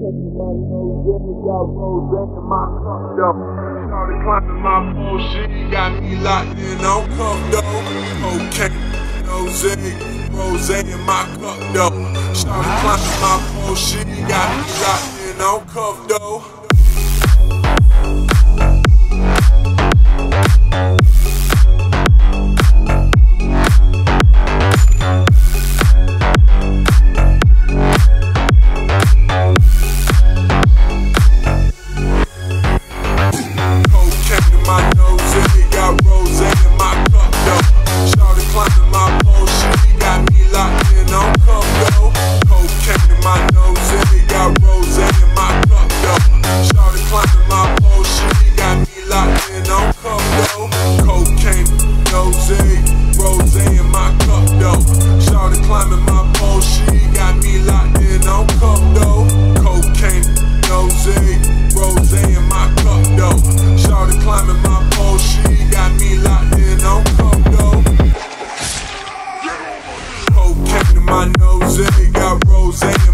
Nose in, got rose in my cup though. Started climbing my pole, she got me locked in on cuff though. Okay, nose in, rose in my cup though. Started climbing my she got me locked in on cuff though. My nose got rose